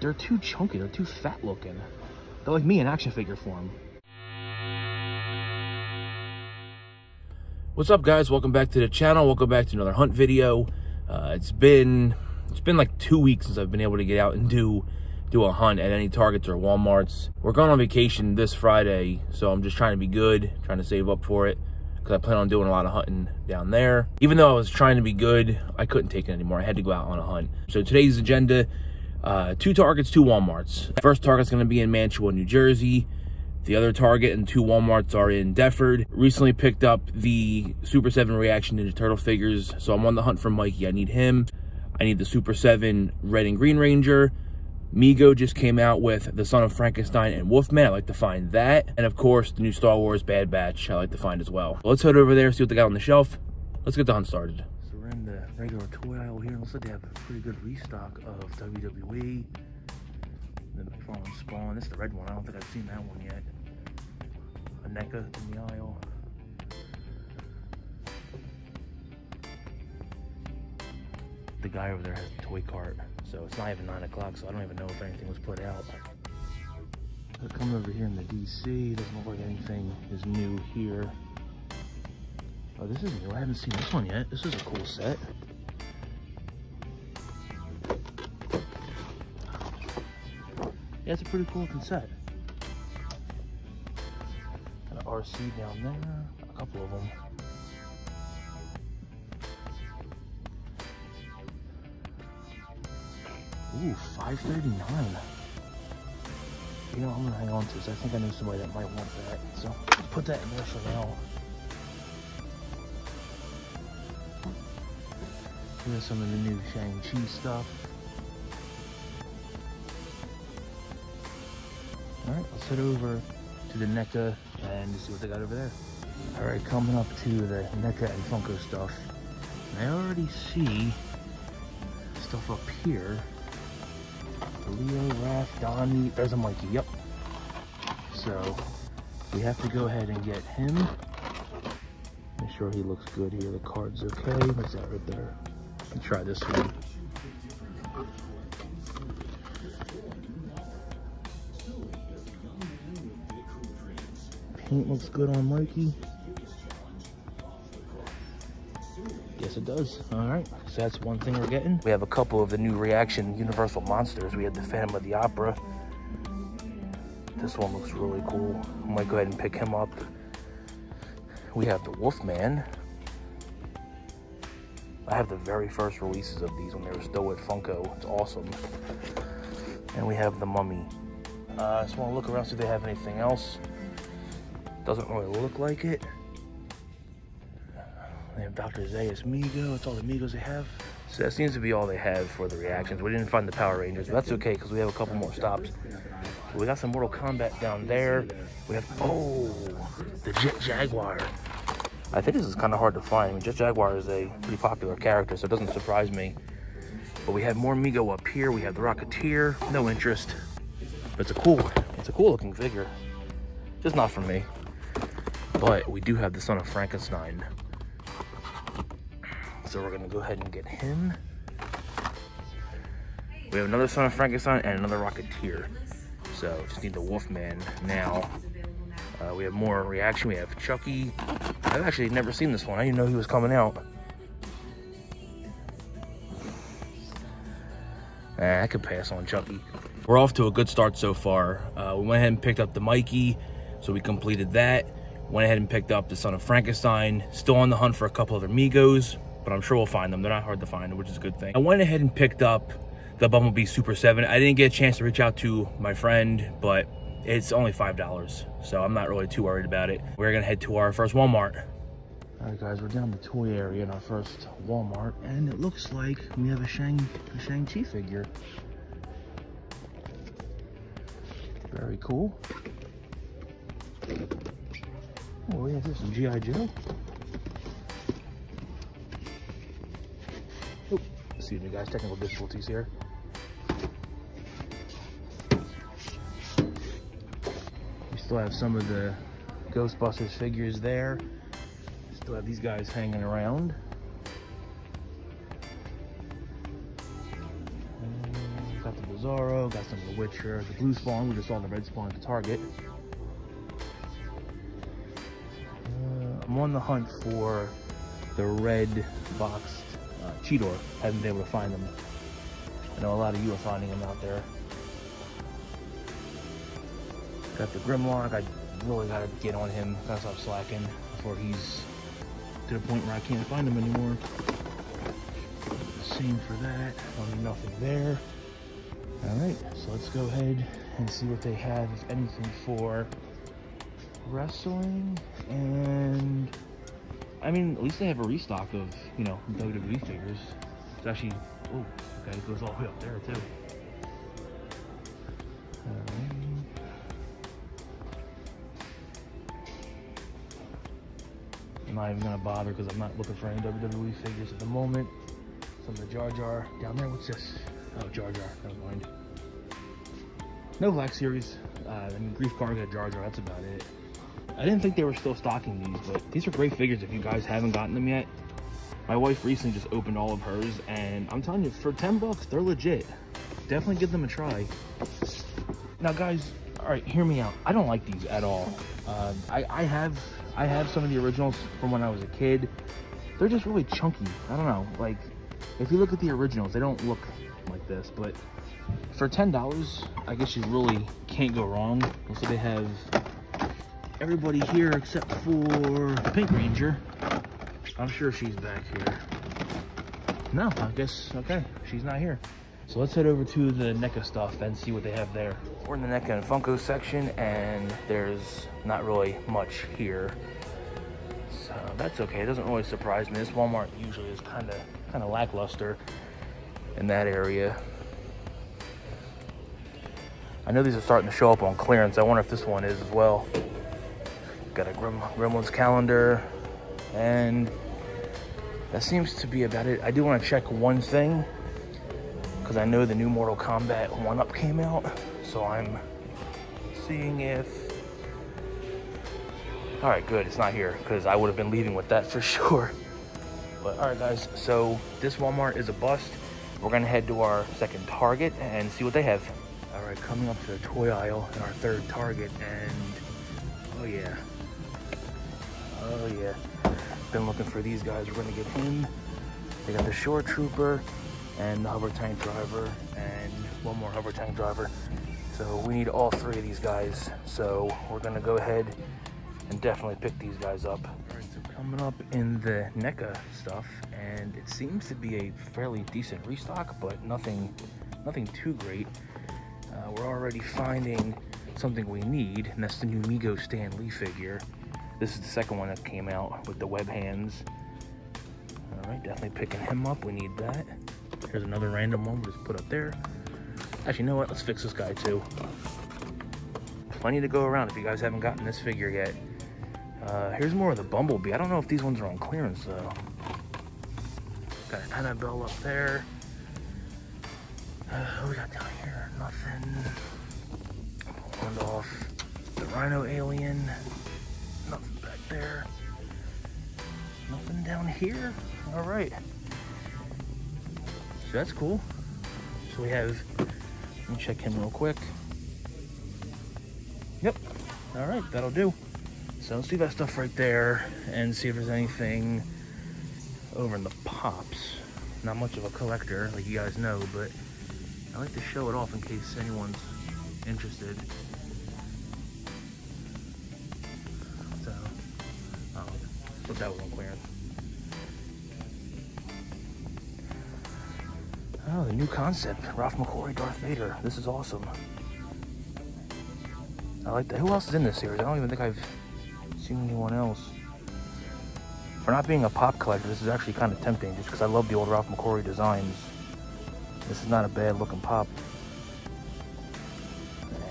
They're too chunky. They're too fat looking. They're like me in action figure form. What's up, guys? Welcome back to the channel. Welcome back to another hunt video. Uh, it's been it's been like two weeks since I've been able to get out and do do a hunt at any Targets or Walmarts. We're going on vacation this Friday, so I'm just trying to be good, trying to save up for it because I plan on doing a lot of hunting down there. Even though I was trying to be good, I couldn't take it anymore. I had to go out on a hunt. So today's agenda, uh, two Targets, two Walmarts. First Target's going to be in Mantua, New Jersey. The other Target and two Walmarts are in Deptford. Recently picked up the Super 7 Reaction Ninja Turtle figures, so I'm on the hunt for Mikey. I need him. I need the Super 7 Red and Green Ranger. Mego just came out with The Son of Frankenstein and Wolfman. I like to find that. And of course, the new Star Wars Bad Batch I like to find as well. let's head over there, see what they got on the shelf. Let's get the hunt started. The regular toy aisle here. Looks like they have a pretty good restock of WWE. The McFarlane Spawn. This is the red one. I don't think I've seen that one yet. A NECA in the aisle. The guy over there has a toy cart. So it's not even 9 o'clock, so I don't even know if anything was put out. Come over here in the DC. Doesn't look like anything is new here. Oh, this is new. I haven't seen this one yet. This is a cool set. Yeah, it's a pretty cool looking set. Got an RC down there. A couple of them. Ooh, 539. You know, I'm gonna hang on to this. I think I know somebody that might want that. So put that in there for now. Here's some of the new Shang-Chi stuff. Alright, let's head over to the NECA and see what they got over there. Alright, coming up to the NECA and Funko stuff. I already see stuff up here Leo, Raph, Donnie. There's a Mikey. Yep. So we have to go ahead and get him. Make sure he looks good here. The card's okay. What's that right there? Let's try this one. Paint looks good on Mikey. Yes, it does. All right, so that's one thing we're getting. We have a couple of the new Reaction Universal Monsters. We had the Phantom of the Opera. This one looks really cool. I might go ahead and pick him up. We have the Wolfman. I have the very first releases of these when they were still with Funko. It's awesome. And we have the Mummy. Uh, I just want to look around, see if they have anything else. Doesn't really look like it. They have Dr. Zaius Mego. That's all the Megos they have. So that seems to be all they have for the reactions. We didn't find the Power Rangers, but that's okay because we have a couple more stops. we got some Mortal Kombat down there. We have, oh, the Jet Jaguar. I think this is kind of hard to find. I mean, Jaguar is a pretty popular character, so it doesn't surprise me. But we have more Mego up here. We have the Rocketeer. No interest. But it's a cool, it's a cool looking figure. Just not for me. But we do have the Son of Frankenstein. So we're gonna go ahead and get him. We have another Son of Frankenstein and another Rocketeer. So just need the Wolfman now. Uh, we have more reaction. We have Chucky. I've actually never seen this one. I didn't know he was coming out. Eh, I could pass on Chucky. We're off to a good start so far. Uh, we went ahead and picked up the Mikey, so we completed that. Went ahead and picked up the Son of Frankenstein. Still on the hunt for a couple other Megos but I'm sure we'll find them. They're not hard to find, which is a good thing. I went ahead and picked up the Bumblebee Super 7. I didn't get a chance to reach out to my friend, but it's only $5, so I'm not really too worried about it. We're gonna head to our first Walmart. All right, guys, we're down the toy area in our first Walmart, and it looks like we have a Shang a Shang-Chi figure. Very cool. Oh, yeah, this is G.I. Joe. Excuse me, guys, technical difficulties here. We still have some of the Ghostbusters figures there. Still have these guys hanging around. got the Bizarro, got some of the Witcher, the Blue Spawn, we just saw the Red Spawn at the Target. Uh, I'm on the hunt for the red boxed uh, Cheetor. Haven't been able to find them. I know a lot of you are finding them out there. Got the Grimlock. I really gotta get on him. Gotta stop slacking before he's to the point where I can't find them anymore. Same for that. Oh, Only nothing there. All right, so let's go ahead and see what they have, if anything, for wrestling. And I mean, at least they have a restock of, you know, WWE figures. It's actually, oh, okay, it goes all the way up there too. Not even gonna bother because I'm not looking for any WWE figures at the moment. Some of the Jar Jar down there. What's this? Oh, Jar Jar. Never mind. No Black Series. Uh, I mean, Greef Karga Jar Jar. That's about it. I didn't think they were still stocking these, but these are great figures if you guys haven't gotten them yet. My wife recently just opened all of hers, and I'm telling you, for 10 bucks, they're legit. Definitely give them a try. Now, guys, all right, hear me out. I don't like these at all. Uh, I, I have I have some of the originals from when I was a kid. They're just really chunky. I don't know. Like, if you look at the originals, they don't look like this. But for $10, I guess you really can't go wrong. So they have everybody here except for the Pink Ranger. I'm sure she's back here. No, I guess, okay, she's not here. So let's head over to the NECA stuff and see what they have there. We're in the NECA and Funko section and there's not really much here. So that's okay, it doesn't really surprise me. This Walmart usually is kind of kind of lackluster in that area. I know these are starting to show up on clearance. I wonder if this one is as well. Got a Grim Gremlins calendar and that seems to be about it. I do want to check one thing because I know the new Mortal Kombat 1-Up came out. So I'm seeing if... All right, good, it's not here because I would have been leaving with that for sure. But all right, guys, so this Walmart is a bust. We're gonna head to our second Target and see what they have. All right, coming up to the toy aisle in our third Target and oh yeah. Oh yeah. Been looking for these guys. We're gonna get him. They got the Shore Trooper, and the hover tank driver and one more hover tank driver. So we need all three of these guys. So we're gonna go ahead and definitely pick these guys up. All right, so coming up in the NECA stuff, and it seems to be a fairly decent restock, but nothing, nothing too great. Uh, we're already finding something we need, and that's the new Mego Stan Lee figure. This is the second one that came out with the web hands. All right, definitely picking him up. We need that. Here's another random one we'll just put up there. Actually, you know what? Let's fix this guy too. Plenty to go around if you guys haven't gotten this figure yet. Uh, here's more of the Bumblebee. I don't know if these ones are on clearance though. Got an Annabelle up there. Uh, what we got down here? Nothing. Off the Rhino Alien. Nothing back there. Nothing down here. All right. So that's cool. So we have, let me check him real quick. Yep. All right, that'll do. So let's leave that stuff right there and see if there's anything over in the pops. Not much of a collector, like you guys know, but I like to show it off in case anyone's interested. So, um, put that one on clearance. Oh, the new concept, Ralph McQuarrie, Darth Vader. This is awesome. I like that. Who else is in this series? I don't even think I've seen anyone else. For not being a pop collector, this is actually kind of tempting just because I love the old Ralph McQuarrie designs. This is not a bad looking pop.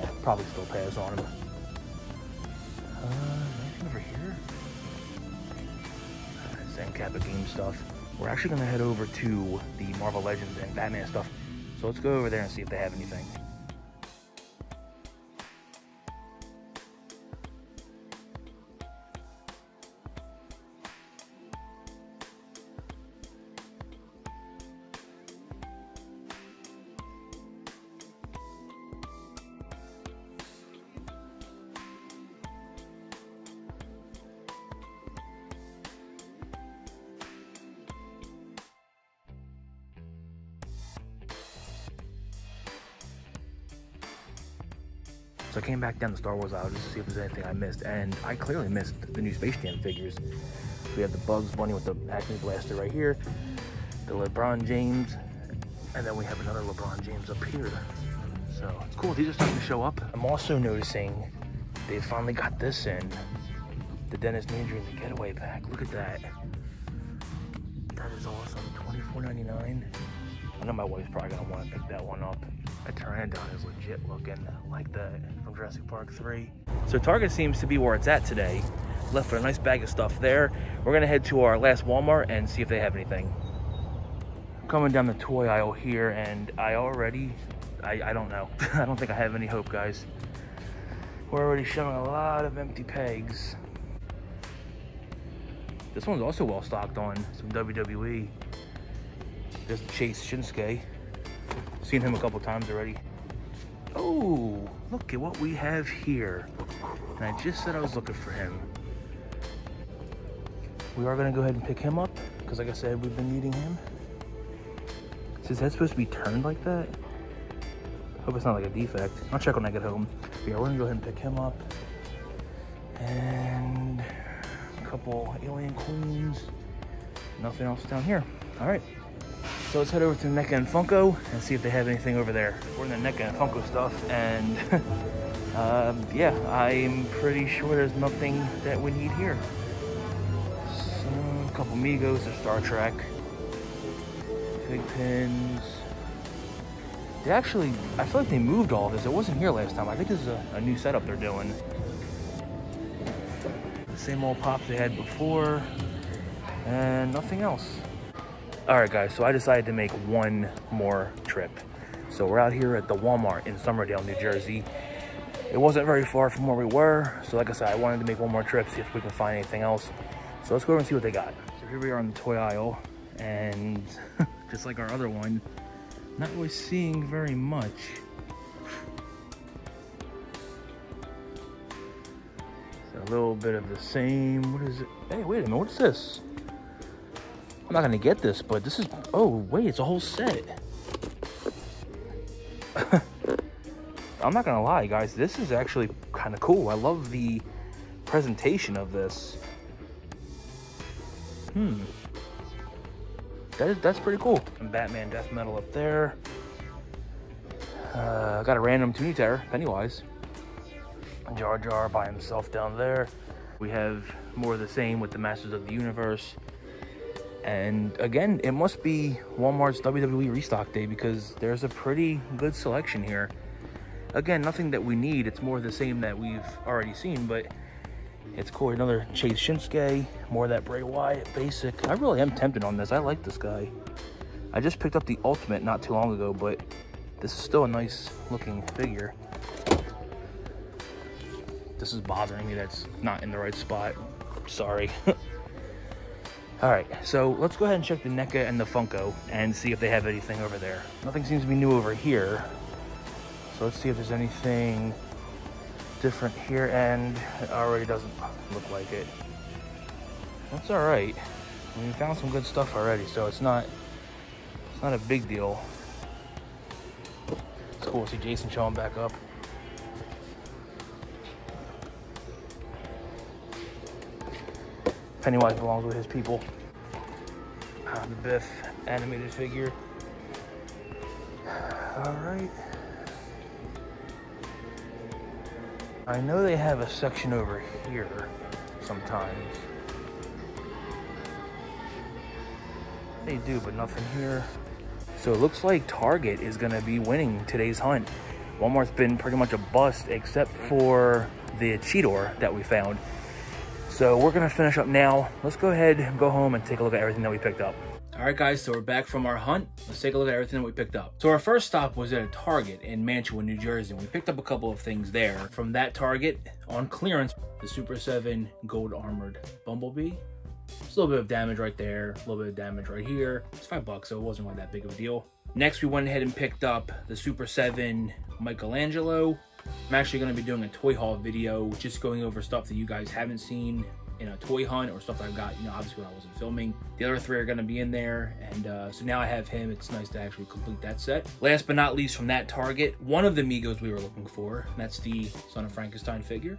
Eh, probably still pass on him. Uh, anything over here? Uh, Zen Kappa game stuff. We're actually going to head over to the Marvel Legends and Batman stuff. So let's go over there and see if they have anything. So I came back down the Star Wars aisle just to see if there's anything I missed. And I clearly missed the new Space Jam figures. We have the Bugs Bunny with the Acme Blaster right here, the LeBron James, and then we have another LeBron James up here. So it's cool. These are starting to show up. I'm also noticing they finally got this in. The Dennis Nedry and the Getaway Pack. Look at that. That is awesome. $24.99. I know my wife's probably gonna want to pick that one up. That Pteranodon is legit looking like the from Jurassic Park 3. So Target seems to be where it's at today. Left with a nice bag of stuff there. We're gonna head to our last Walmart and see if they have anything. Coming down the toy aisle here and I already, I, I don't know. I don't think I have any hope, guys. We're already showing a lot of empty pegs. This one's also well stocked on some WWE. There's Chase Shinsuke. Seen him a couple times already. Oh, look at what we have here. And I just said I was looking for him. We are gonna go ahead and pick him up because like I said, we've been needing him. Is that supposed to be turned like that? Hope it's not like a defect. I'll check when I get home. But yeah, we're gonna go ahead and pick him up. And a couple alien queens. Nothing else down here. All right. So let's head over to NECA and Funko and see if they have anything over there. We're in the NECA and Funko stuff, and uh, yeah, I'm pretty sure there's nothing that we need here. So, a couple Megos or Star Trek. Pig pins. They actually, I feel like they moved all this. It wasn't here last time. I think this is a, a new setup they're doing. Same old pops they had before, and nothing else. All right, guys, so I decided to make one more trip. So we're out here at the Walmart in Somerdale, New Jersey. It wasn't very far from where we were. So like I said, I wanted to make one more trip, see if we can find anything else. So let's go over and see what they got. So here we are on the toy aisle. And just like our other one, not really seeing very much. A little bit of the same, what is it? Hey, wait a minute, what's this? I'm not gonna get this, but this is, oh wait, it's a whole set. I'm not gonna lie, guys, this is actually kind of cool. I love the presentation of this. Hmm. That is, that's pretty cool. And Batman Death Metal up there. Uh, got a random Toony Terror, Pennywise. Jar Jar by himself down there. We have more of the same with the Masters of the Universe. And again, it must be Walmart's WWE restock day because there's a pretty good selection here. Again, nothing that we need. It's more the same that we've already seen, but it's cool. Another Chase Shinsuke, more of that Bray Wyatt basic. I really am tempted on this. I like this guy. I just picked up the Ultimate not too long ago, but this is still a nice looking figure. This is bothering me that's not in the right spot. Sorry. All right, so let's go ahead and check the NECA and the Funko and see if they have anything over there. Nothing seems to be new over here. So let's see if there's anything different here and it already doesn't look like it. That's all right. We found some good stuff already, so it's not, it's not a big deal. It's cool to see Jason showing back up. Pennywise belongs with his people. The Biff animated figure. All right. I know they have a section over here sometimes. They do, but nothing here. So it looks like Target is gonna be winning today's hunt. Walmart's been pretty much a bust except for the Cheetor that we found. So we're gonna finish up now. Let's go ahead and go home and take a look at everything that we picked up. All right, guys, so we're back from our hunt. Let's take a look at everything that we picked up. So our first stop was at a Target in Mantua, New Jersey. We picked up a couple of things there. From that Target, on clearance, the Super 7 Gold Armored Bumblebee. Just a little bit of damage right there, a little bit of damage right here. It's five bucks, so it wasn't really that big of a deal. Next, we went ahead and picked up the Super 7 Michelangelo. I'm actually going to be doing a toy haul video, just going over stuff that you guys haven't seen in a toy hunt or stuff I've got, you know, obviously when I wasn't filming. The other three are going to be in there. And uh, so now I have him. It's nice to actually complete that set. Last but not least from that target, one of the Megos we were looking for. that's the Son of Frankenstein figure.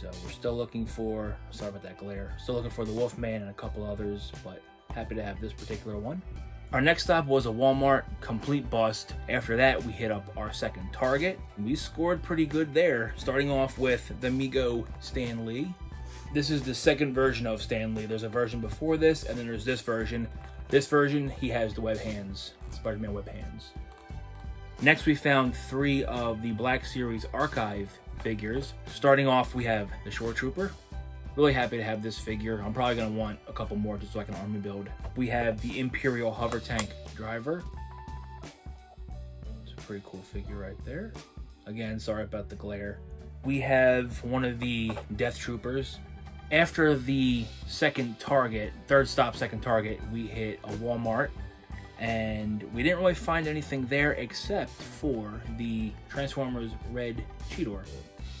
So we're still looking for, sorry about that glare, still looking for the Wolfman and a couple others, but happy to have this particular one. Our next stop was a Walmart complete bust. After that, we hit up our second target. We scored pretty good there, starting off with the Mego Stan Lee. This is the second version of Stan Lee. There's a version before this, and then there's this version. This version, he has the web hands, Spider-Man web hands. Next, we found three of the Black Series Archive figures. Starting off, we have the Shore Trooper, Really happy to have this figure. I'm probably to want a couple more just so I can army build. We have the Imperial Hover Tank Driver. It's a pretty cool figure right there. Again, sorry about the glare. We have one of the Death Troopers. After the second target, third stop, second target, we hit a Walmart and we didn't really find anything there except for the Transformers Red Cheetor.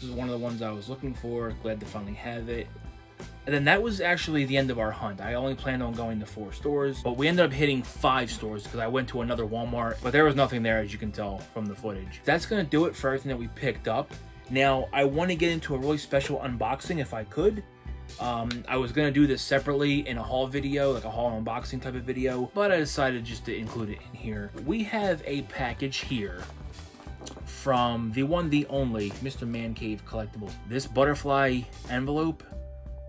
This is one of the ones I was looking for. Glad to finally have it. And then that was actually the end of our hunt. I only planned on going to four stores, but we ended up hitting five stores because I went to another Walmart, but there was nothing there as you can tell from the footage. That's gonna do it for everything that we picked up. Now, I want to get into a really special unboxing if I could. Um, I was gonna do this separately in a haul video, like a haul unboxing type of video, but I decided just to include it in here. We have a package here from the one, the only, Mr. Man Cave Collectibles. This butterfly envelope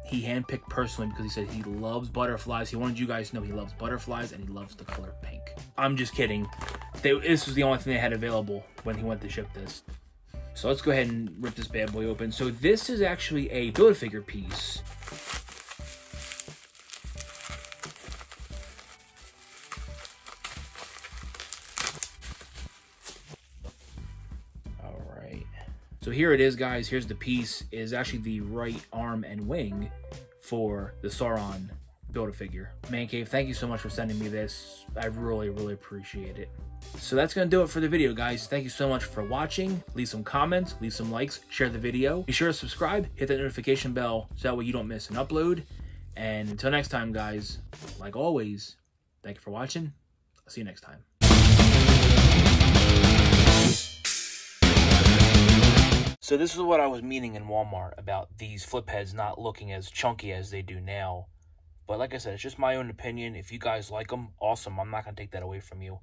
he handpicked personally because he said he loves butterflies. He wanted you guys to know he loves butterflies and he loves the color pink. I'm just kidding. They, this was the only thing they had available when he went to ship this. So let's go ahead and rip this bad boy open. So this is actually a Build-A-Figure piece. So here it is, guys. Here's the piece. It is actually the right arm and wing for the Sauron Build-A-Figure. Man Cave, thank you so much for sending me this. I really, really appreciate it. So that's going to do it for the video, guys. Thank you so much for watching. Leave some comments, leave some likes, share the video. Be sure to subscribe, hit that notification bell so that way you don't miss an upload. And until next time, guys, like always, thank you for watching. I'll see you next time. So this is what I was meaning in Walmart about these flip heads not looking as chunky as they do now. But like I said, it's just my own opinion. If you guys like them, awesome. I'm not going to take that away from you.